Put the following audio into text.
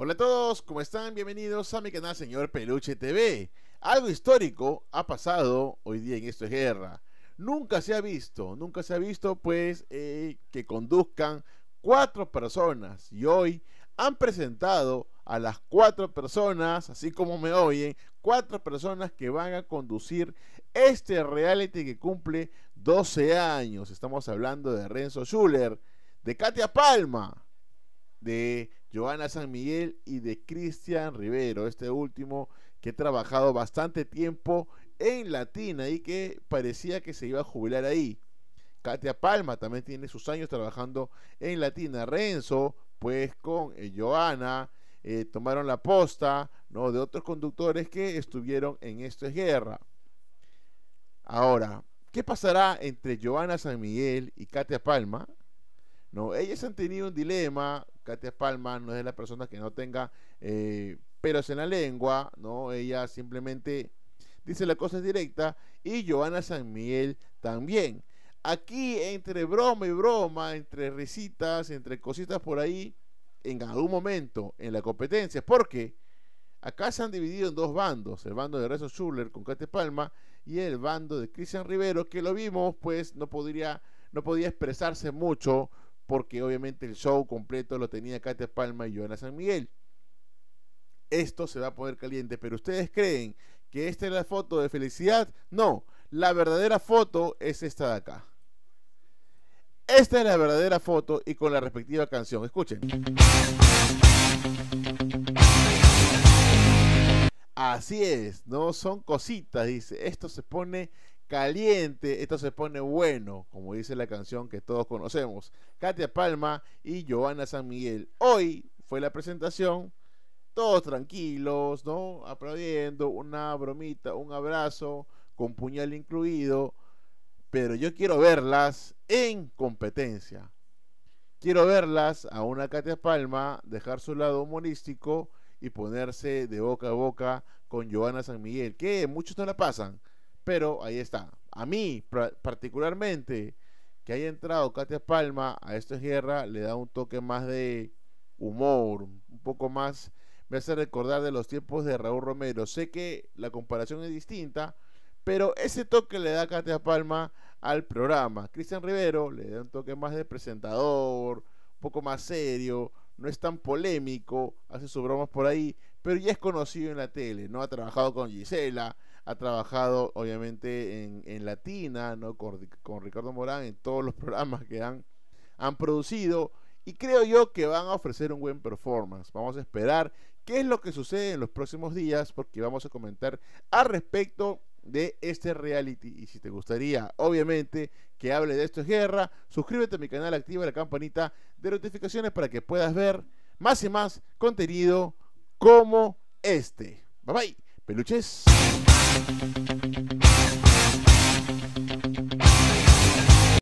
Hola a todos, ¿cómo están? Bienvenidos a mi canal Señor Peluche TV. Algo histórico ha pasado hoy día en Esto es Guerra. Nunca se ha visto, nunca se ha visto pues eh, que conduzcan cuatro personas y hoy han presentado a las cuatro personas, así como me oyen, cuatro personas que van a conducir este reality que cumple 12 años. Estamos hablando de Renzo Schuller, de Katia Palma, de Joana San Miguel y de Cristian Rivero, este último que ha trabajado bastante tiempo en Latina y que parecía que se iba a jubilar ahí. Katia Palma también tiene sus años trabajando en Latina. Renzo, pues con eh, Joana, eh, tomaron la posta ¿no? de otros conductores que estuvieron en Esto es Guerra. Ahora, ¿qué pasará entre Joana San Miguel y Katia Palma? No, ellas han tenido un dilema. Katia Palma no es la persona que no tenga eh, pelos en la lengua, ¿no? Ella simplemente dice la cosa directa. Y Joana San Miguel también. Aquí, entre broma y broma, entre risitas, entre cositas por ahí, en algún momento en la competencia, porque acá se han dividido en dos bandos: el bando de Rezo Schuller con Katia Palma y el bando de Cristian Rivero, que lo vimos, pues no podría, no podía expresarse mucho porque obviamente el show completo lo tenía Katia Palma y Joana San Miguel. Esto se va a poner caliente, pero ustedes creen que esta es la foto de felicidad? No, la verdadera foto es esta de acá. Esta es la verdadera foto y con la respectiva canción. Escuchen. Así es, no son cositas, dice. Esto se pone caliente, esto se pone bueno, como dice la canción que todos conocemos. Katia Palma y Joana San Miguel. Hoy fue la presentación, todos tranquilos, ¿no? Aplaudiendo, una bromita, un abrazo, con puñal incluido. Pero yo quiero verlas en competencia. Quiero verlas a una Katia Palma dejar su lado humorístico y ponerse de boca a boca con Joana San Miguel, que muchos no la pasan pero ahí está. A mí, particularmente, que haya entrado Katia Palma a esta guerra, le da un toque más de humor, un poco más, me hace recordar de los tiempos de Raúl Romero. Sé que la comparación es distinta, pero ese toque le da Katia Palma al programa. Cristian Rivero le da un toque más de presentador, un poco más serio, no es tan polémico, hace sus bromas por ahí, pero ya es conocido en la tele, ¿no? Ha trabajado con Gisela, ha trabajado obviamente en, Latina, ¿no? Con, Ricardo Morán, en todos los programas que han, han producido. Y creo yo que van a ofrecer un buen performance. Vamos a esperar qué es lo que sucede en los próximos días, porque vamos a comentar al respecto de este reality. Y si te gustaría, obviamente, que hable de esto es guerra, suscríbete a mi canal, activa la campanita de notificaciones para que puedas ver más y más contenido como este. Bye bye, peluches.